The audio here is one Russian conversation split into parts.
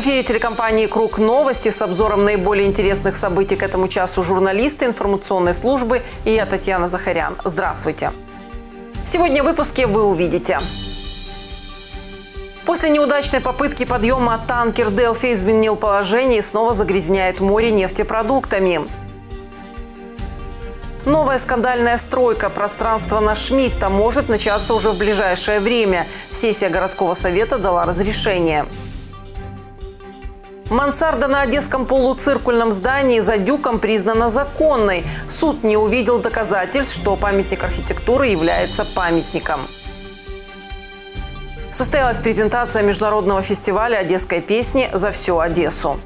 В эфире телекомпании «Круг новости» с обзором наиболее интересных событий к этому часу журналисты информационной службы и я, Татьяна Захарян. Здравствуйте. Сегодня в выпуске вы увидите. После неудачной попытки подъема танкер «Делфи» изменил положение и снова загрязняет море нефтепродуктами. Новая скандальная стройка пространства на Шмидта может начаться уже в ближайшее время. Сессия городского совета дала разрешение. Мансарда на Одесском полуциркульном здании за дюком признана законной. Суд не увидел доказательств, что памятник архитектуры является памятником. Состоялась презентация международного фестиваля одесской песни «За всю Одессу».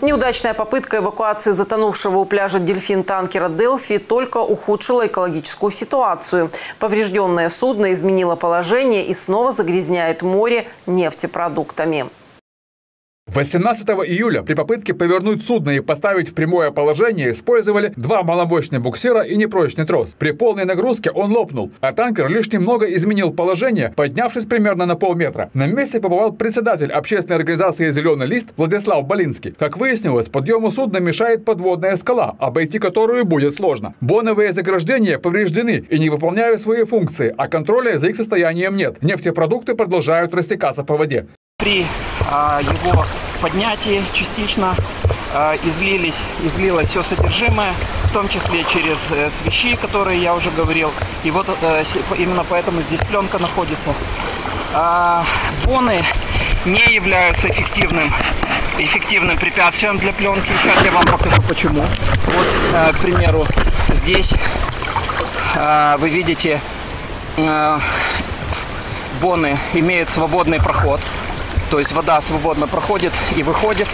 Неудачная попытка эвакуации затонувшего у пляжа дельфин-танкера «Делфи» только ухудшила экологическую ситуацию. Поврежденное судно изменило положение и снова загрязняет море нефтепродуктами. 18 июля при попытке повернуть судно и поставить в прямое положение использовали два маломощных буксира и непрочный трос. При полной нагрузке он лопнул, а танкер лишь немного изменил положение, поднявшись примерно на полметра. На месте побывал председатель общественной организации «Зеленый лист» Владислав Болинский. Как выяснилось, подъему судна мешает подводная скала, обойти которую будет сложно. Боновые заграждения повреждены и не выполняют свои функции, а контроля за их состоянием нет. Нефтепродукты продолжают растекаться по воде. При а, его поднятии частично а, излились, излилось все содержимое, в том числе через э, свечи, которые я уже говорил. И вот э, именно поэтому здесь пленка находится. А, боны не являются эффективным эффективным препятствием для пленки. Сейчас я вам покажу почему. Вот, э, к примеру, здесь э, вы видите, э, боны имеют свободный проход. То есть вода свободно проходит и выходит.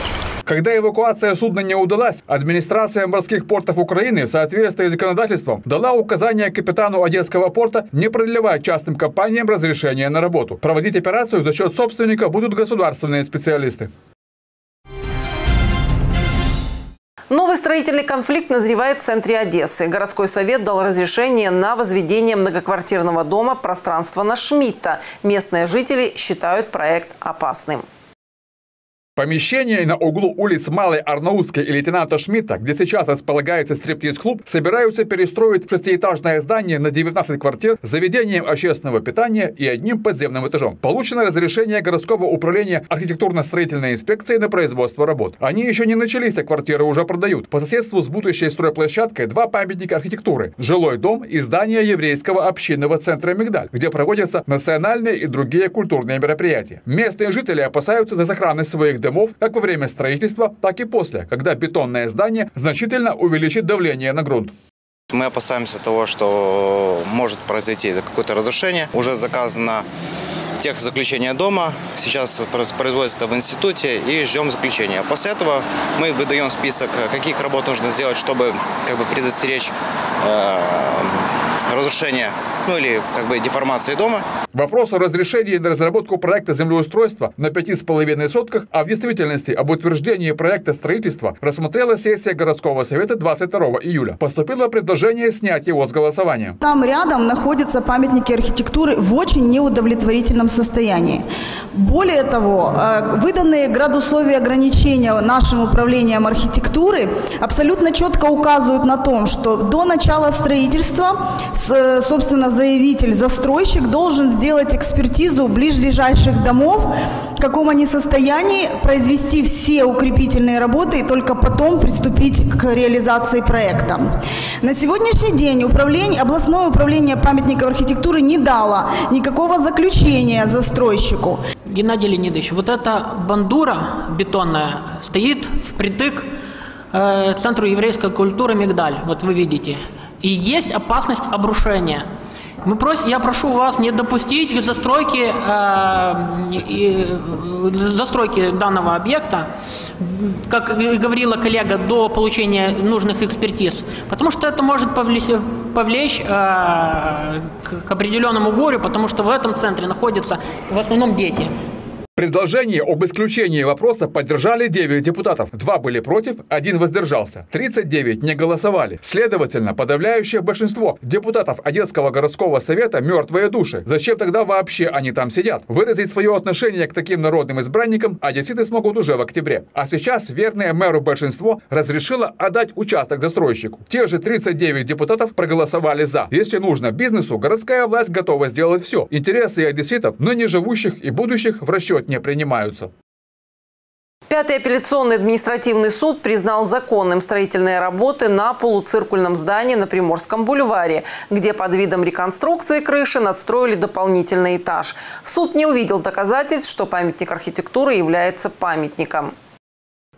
Когда эвакуация судна не удалась, администрация морских портов Украины в соответствии с законодательством дала указание капитану Одесского порта не продлевать частным компаниям разрешение на работу. Проводить операцию за счет собственника будут государственные специалисты. Новый строительный конфликт назревает в центре Одессы. Городской совет дал разрешение на возведение многоквартирного дома пространства на Шмидта. Местные жители считают проект опасным. Помещение на углу улиц Малой Арнаутской и лейтенанта Шмидта, где сейчас располагается стриптиз-клуб, собираются перестроить шестиэтажное здание на 19 квартир с заведением общественного питания и одним подземным этажом. Получено разрешение городского управления архитектурно-строительной инспекции на производство работ. Они еще не начались, а квартиры уже продают. По соседству с будущей стройплощадкой два памятника архитектуры – жилой дом и здание еврейского общинного центра «Мигдаль», где проводятся национальные и другие культурные мероприятия. Местные жители опасаются за сохранность своих домов как во время строительства, так и после, когда бетонное здание значительно увеличит давление на грунт. Мы опасаемся того, что может произойти какое-то разрушение. Уже заказано тех заключения дома. Сейчас производится в институте и ждем заключения. После этого мы выдаем список, каких работ нужно сделать, чтобы как бы предостеречь э, разрушение ну или как бы деформации дома. Вопрос о разрешении на разработку проекта землеустройства на 5,5 сотках, а в действительности об утверждении проекта строительства рассмотрела сессия городского совета 22 июля. Поступило предложение снять его с голосования. Там рядом находятся памятники архитектуры в очень неудовлетворительном состоянии. Более того, э, выданные градусловия ограничения нашим управлением архитектуры абсолютно четко указывают на том, что до начала строительства, э, собственно, заявитель, застройщик должен сделать экспертизу ближайших домов, в каком они состоянии, произвести все укрепительные работы и только потом приступить к реализации проекта. На сегодняшний день управление, областное управление памятников архитектуры не дало никакого заключения застройщику. Геннадий Леонидович, вот эта бандура бетонная стоит впритык э, центру еврейской культуры Мигдаль, вот вы видите. И есть опасность обрушения. Мы просим, я прошу вас не допустить к застройке, э, э, застройки данного объекта, как говорила коллега, до получения нужных экспертиз, потому что это может повлечь, повлечь э, к определенному горю, потому что в этом центре находятся в основном дети. Предложение об исключении вопроса поддержали 9 депутатов. Два были против, один воздержался. 39 не голосовали. Следовательно, подавляющее большинство депутатов Одесского городского совета мертвые души. Зачем тогда вообще они там сидят? Выразить свое отношение к таким народным избранникам одесситы смогут уже в октябре. А сейчас верное мэру большинство разрешило отдать участок застройщику. Те же 39 депутатов проголосовали за. Если нужно бизнесу, городская власть готова сделать все. Интересы одесситов, ныне живущих и будущих в расчет не принимаются. Пятый апелляционный административный суд признал законным строительные работы на полуциркульном здании на Приморском бульваре, где под видом реконструкции крыши надстроили дополнительный этаж. Суд не увидел доказательств, что памятник архитектуры является памятником.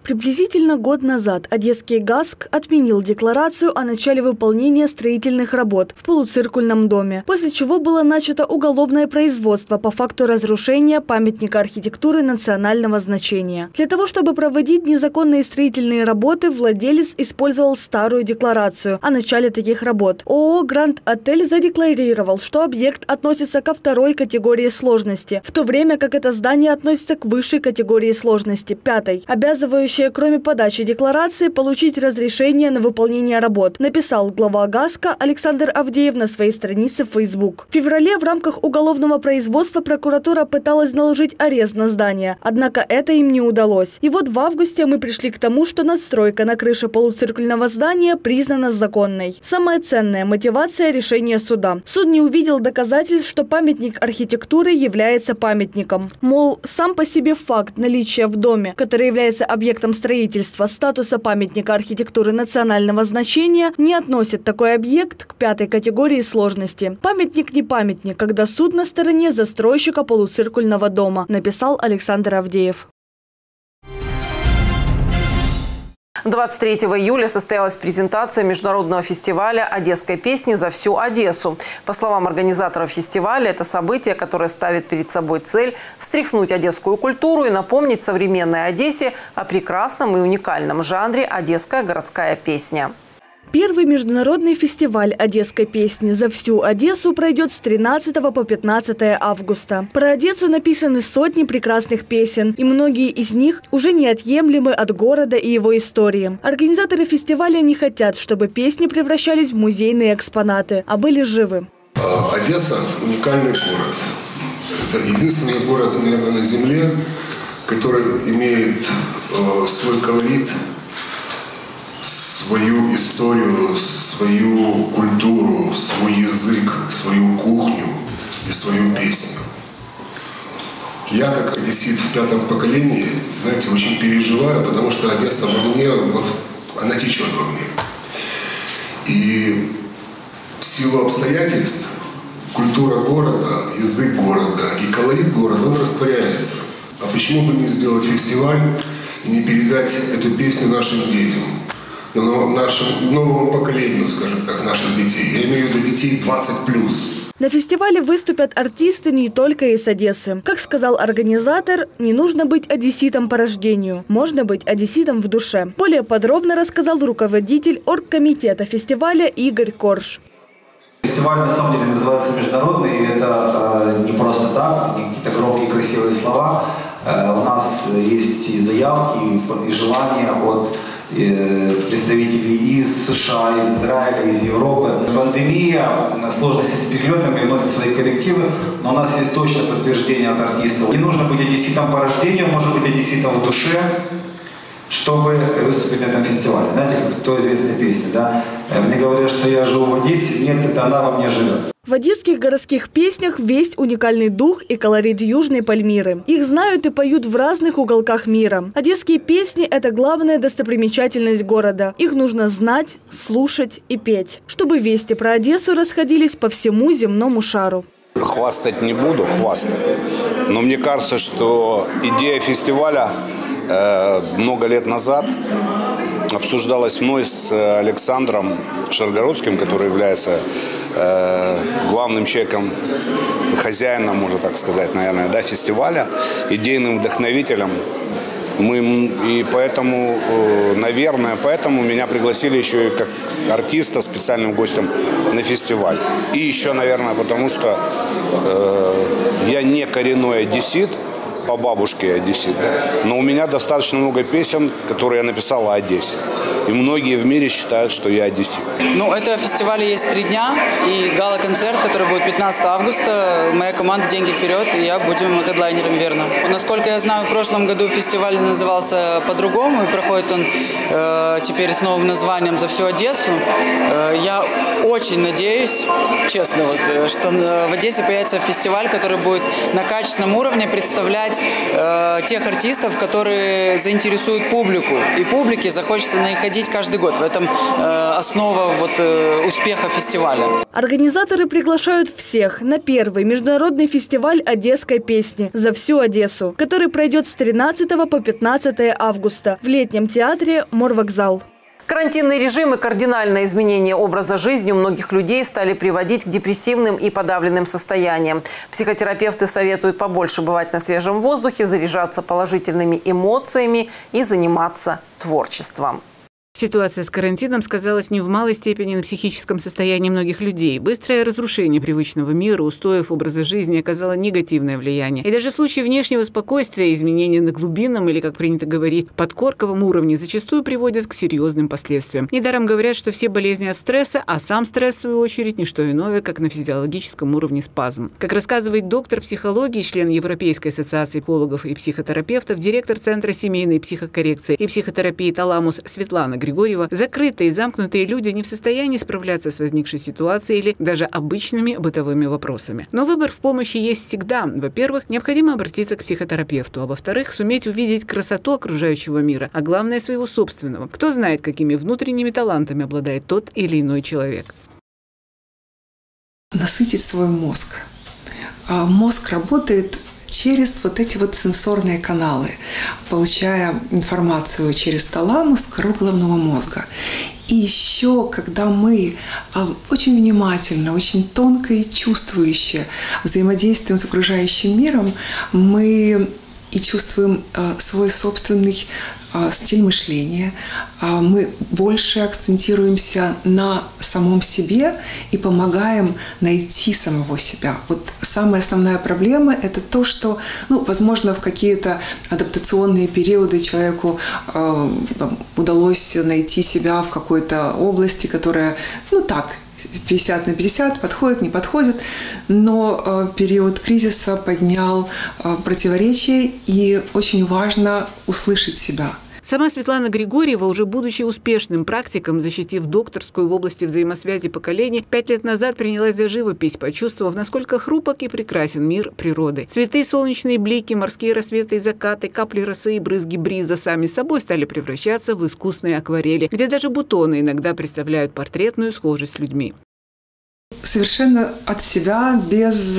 Приблизительно год назад Одесский ГАСК отменил декларацию о начале выполнения строительных работ в полуциркульном доме, после чего было начато уголовное производство по факту разрушения памятника архитектуры национального значения. Для того, чтобы проводить незаконные строительные работы, владелец использовал старую декларацию о начале таких работ. ООО «Гранд Отель» задекларировал, что объект относится ко второй категории сложности, в то время как это здание относится к высшей категории сложности, пятой, обязывающей желающие, кроме подачи декларации, получить разрешение на выполнение работ, написал глава ГАСКа Александр Авдеев на своей странице в Facebook. В феврале в рамках уголовного производства прокуратура пыталась наложить арест на здание, однако это им не удалось. И вот в августе мы пришли к тому, что надстройка на крыше полуциркульного здания признана законной. Самая ценная мотивация решения суда. Суд не увидел доказательств, что памятник архитектуры является памятником. Мол, сам по себе факт наличия в доме, который является объектом объектом строительства статуса памятника архитектуры национального значения не относит такой объект к пятой категории сложности. Памятник не памятник, когда суд на стороне застройщика полуциркульного дома, написал Александр Авдеев. 23 июля состоялась презентация международного фестиваля одесской песни «За всю Одессу». По словам организаторов фестиваля, это событие, которое ставит перед собой цель встряхнуть одесскую культуру и напомнить современной Одессе о прекрасном и уникальном жанре «Одесская городская песня». Первый международный фестиваль одесской песни «За всю Одессу» пройдет с 13 по 15 августа. Про Одессу написаны сотни прекрасных песен, и многие из них уже неотъемлемы от города и его истории. Организаторы фестиваля не хотят, чтобы песни превращались в музейные экспонаты, а были живы. А, Одесса – уникальный город. Это единственный город, наверное, на Земле, который имеет э, свой колорит – свою историю, свою культуру, свой язык, свою кухню и свою песню. Я, как одессит в пятом поколении, знаете, очень переживаю, потому что Одесса во мне, она течет во мне. И в силу обстоятельств культура города, язык города и колорит города, он растворяется. А почему бы не сделать фестиваль и не передать эту песню нашим детям? Нашему новому поколению, скажем так, наших детей. Я имею в виду детей 20 плюс. На фестивале выступят артисты не только из Одессы. Как сказал организатор, не нужно быть одесситом по рождению, можно быть одесситом в душе. Более подробно рассказал руководитель оргкомитета фестиваля Игорь Корж. Фестиваль на самом деле называется международный, и это э, не просто так, не какие-то громкие красивые слова. Э, у нас есть и заявки, и, и желания от Представителей из США, из Израиля, из Европы. Пандемия, сложности с перелетами вносит свои коррективы, но у нас есть точное подтверждение от артистов. Не нужно быть одесситом по рождению, можно быть одесситом в душе, чтобы выступить на этом фестивале. Знаете, как в той известной да? Э, мне говорят, что я живу в Одессе, нет, это она во мне живет. В одесских городских песнях весь уникальный дух и колорит Южной Пальмиры. Их знают и поют в разных уголках мира. Одесские песни – это главная достопримечательность города. Их нужно знать, слушать и петь, чтобы вести про Одессу расходились по всему земному шару. Хвастать не буду, хвастать. Но мне кажется, что идея фестиваля э, много лет назад обсуждалась мной с Александром Шаргородским, который является э, главным человеком, хозяином, можно так сказать, наверное, да, фестиваля, идейным вдохновителем. Мы, и поэтому, э, наверное, поэтому меня пригласили еще и как артиста специальным гостем на фестиваль. И еще, наверное, потому что э, я не коренной одессит, по бабушке одессит. Но у меня достаточно много песен, которые я написал о Одессе. И многие в мире считают, что я одессит. Ну, этого фестиваля есть три дня. И гала-концерт, который будет 15 августа. Моя команда «Деньги вперед», и я будем хедлайнером, верно. Насколько я знаю, в прошлом году фестиваль назывался по-другому. И проходит он э, теперь с новым названием «За всю Одессу». Э, я очень надеюсь, честно, вот, э, что в Одессе появится фестиваль, который будет на качественном уровне представлять э, тех артистов, которые заинтересуют публику. И публике захочется на них ходить каждый год. В этом э, основа вот, э, успеха фестиваля. Организаторы приглашают всех на первый международный фестиваль одесской песни «За всю Одессу», который пройдет с 13 по 15 августа в летнем театре «Морвокзал». Карантинный режим и кардинальное изменение образа жизни у многих людей стали приводить к депрессивным и подавленным состояниям. Психотерапевты советуют побольше бывать на свежем воздухе, заряжаться положительными эмоциями и заниматься творчеством. Ситуация с карантином сказалась не в малой степени на психическом состоянии многих людей. Быстрое разрушение привычного мира, устоев образа жизни оказало негативное влияние. И даже в случае внешнего спокойствия изменения на глубинном или, как принято говорить, подкорковом уровне зачастую приводят к серьезным последствиям. Недаром говорят, что все болезни от стресса, а сам стресс, в свою очередь, не что иное, как на физиологическом уровне спазм. Как рассказывает доктор психологии, член Европейской ассоциации психологов и психотерапевтов, директор Центра семейной психокоррекции и психотерапии «Таламус» Светлана Григорьева, закрытые замкнутые люди не в состоянии справляться с возникшей ситуацией или даже обычными бытовыми вопросами. Но выбор в помощи есть всегда. Во-первых, необходимо обратиться к психотерапевту, а во-вторых, суметь увидеть красоту окружающего мира, а главное своего собственного. Кто знает, какими внутренними талантами обладает тот или иной человек. Насытить свой мозг. А мозг работает через вот эти вот сенсорные каналы, получая информацию через таламус, кору головного мозга. И еще, когда мы а, очень внимательно, очень тонко и чувствующе взаимодействуем с окружающим миром, мы и чувствуем а, свой собственный а, стиль мышления, а, мы больше акцентируемся на самом себе и помогаем найти самого себя. Вот самая основная проблема – это то, что, ну, возможно, в какие-то адаптационные периоды человеку э, удалось найти себя в какой-то области, которая, ну так, 50 на 50, подходит, не подходит, но э, период кризиса поднял э, противоречия, и очень важно услышать себя – Сама Светлана Григорьева, уже будучи успешным практиком, защитив докторскую в области взаимосвязи поколений, пять лет назад принялась за живопись, почувствовав, насколько хрупок и прекрасен мир природы. Цветы, солнечные блики, морские рассветы и закаты, капли росы и брызги бриза сами собой стали превращаться в искусные акварели, где даже бутоны иногда представляют портретную схожесть с людьми совершенно от себя, без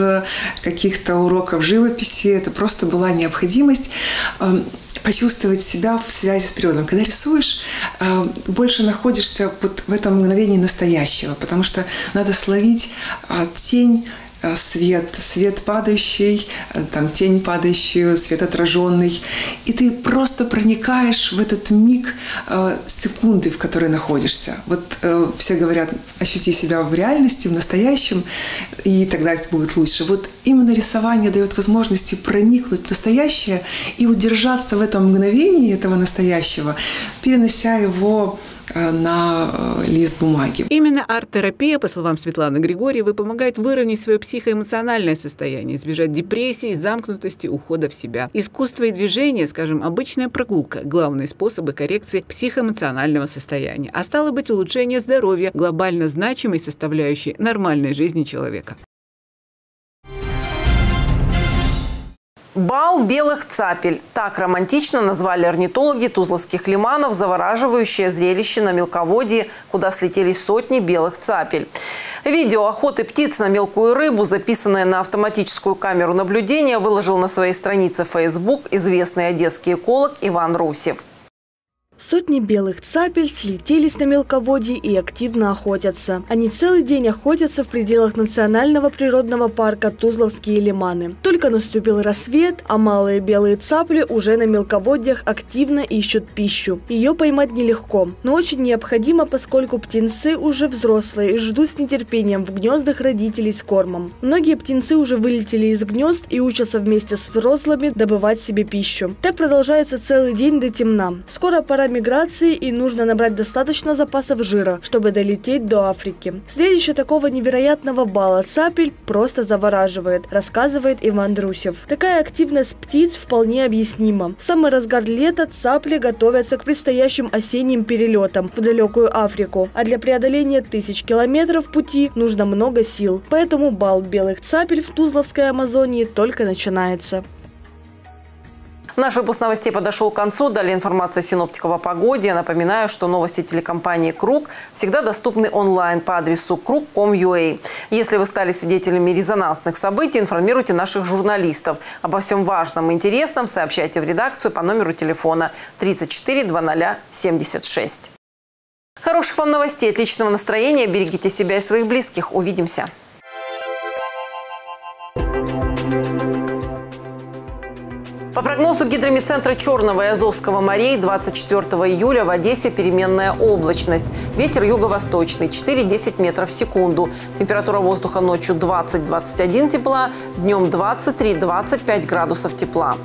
каких-то уроков живописи. Это просто была необходимость эм, почувствовать себя в связи с природой. Когда рисуешь, э, больше находишься вот в этом мгновении настоящего, потому что надо словить э, тень Э, свет, свет падающий, э, там тень падающую, свет отраженный. И ты просто проникаешь в этот миг э, секунды, в которой находишься. Вот э, все говорят, ощути себя в реальности, в настоящем, и тогда это будет лучше. Вот именно рисование дает возможности проникнуть в настоящее и удержаться в этом мгновении этого настоящего, перенося его Э, на э, лист бумаги. Именно арт-терапия, по словам Светланы Григорьевой, помогает выровнять свое психоэмоциональное состояние, избежать депрессии, замкнутости, ухода в себя. Искусство и движение, скажем, обычная прогулка – главные способы коррекции психоэмоционального состояния, а стало быть улучшение здоровья, глобально значимой составляющей нормальной жизни человека. Бал белых цапель. Так романтично назвали орнитологи Тузловских лиманов завораживающее зрелище на мелководье, куда слетелись сотни белых цапель. Видео охоты птиц на мелкую рыбу, записанное на автоматическую камеру наблюдения, выложил на своей странице Facebook известный одесский эколог Иван Русев. Сотни белых цапель слетелись на мелководье и активно охотятся. Они целый день охотятся в пределах национального природного парка Тузловские лиманы. Только наступил рассвет, а малые белые цапли уже на мелководьях активно ищут пищу. Ее поймать нелегко, но очень необходимо, поскольку птенцы уже взрослые и ждут с нетерпением в гнездах родителей с кормом. Многие птенцы уже вылетели из гнезд и учатся вместе с взрослыми добывать себе пищу. Так продолжается целый день до темна. Скоро пора миграции и нужно набрать достаточно запасов жира, чтобы долететь до Африки. Следующее такого невероятного бала цапель просто завораживает, рассказывает Иван Друсев. Такая активность птиц вполне объяснима. В самый разгар лета цапли готовятся к предстоящим осенним перелетам в далекую Африку, а для преодоления тысяч километров пути нужно много сил. Поэтому бал белых цапель в Тузловской Амазонии только начинается. Наш выпуск новостей подошел к концу. Далее информация синоптиков о погоде. Напоминаю, что новости телекомпании «Круг» всегда доступны онлайн по адресу krug.com.ua. Если вы стали свидетелями резонансных событий, информируйте наших журналистов. Обо всем важном и интересном сообщайте в редакцию по номеру телефона 34 00 76. Хороших вам новостей, отличного настроения. Берегите себя и своих близких. Увидимся. Прогнозу гидромедцентра Черного и Азовского морей 24 июля в Одессе переменная облачность. Ветер юго-восточный 4-10 метров в секунду. Температура воздуха ночью 20-21 тепла, днем 23-25 градусов тепла.